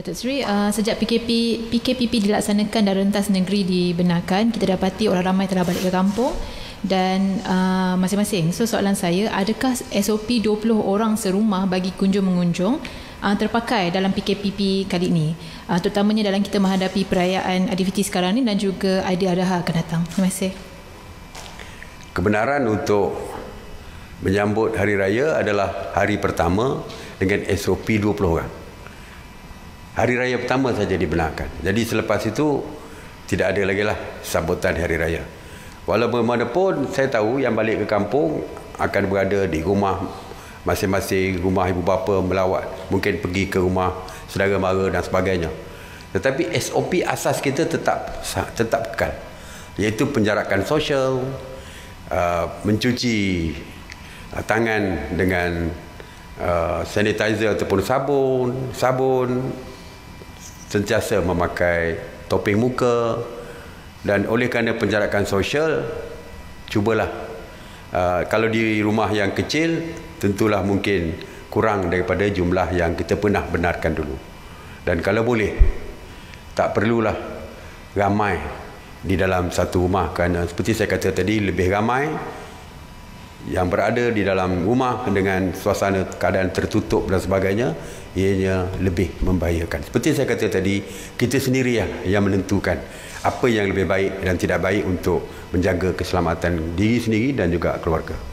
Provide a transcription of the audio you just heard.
Datuk Seri, uh, sejak PKP, PKPP dilaksanakan dan rentas negeri dibenarkan, kita dapati orang ramai telah balik ke kampung dan uh, masing-masing. So soalan saya, adakah SOP 20 orang serumah bagi kunjung-mengunjung uh, terpakai dalam PKPP kali ini? Uh, terutamanya dalam kita menghadapi perayaan aktiviti sekarang ini dan juga Aidil Adha akan datang. Terima kasih. Kebenaran untuk menyambut Hari Raya adalah hari pertama dengan SOP 20 orang hari raya pertama saja dibenarkan. Jadi selepas itu tidak ada lagi lah sambutan hari raya. Walaupun mana pun saya tahu yang balik ke kampung akan berada di rumah masing-masing rumah ibu bapa melawat mungkin pergi ke rumah saudara mara dan sebagainya tetapi SOP asas kita tetap tetap kekal iaitu penjarakan sosial uh, mencuci uh, tangan dengan uh, sanitizer ataupun sabun sabun sentiasa memakai topeng muka dan oleh kerana penjarakan sosial cubalah. Uh, kalau di rumah yang kecil tentulah mungkin kurang daripada jumlah yang kita pernah benarkan dulu. Dan kalau boleh tak perlulah ramai di dalam satu rumah kerana seperti saya kata tadi lebih ramai yang berada di dalam rumah dengan suasana keadaan tertutup dan sebagainya ianya lebih membahayakan. Seperti saya kata tadi kita sendiri yang menentukan apa yang lebih baik dan tidak baik untuk menjaga keselamatan diri sendiri dan juga keluarga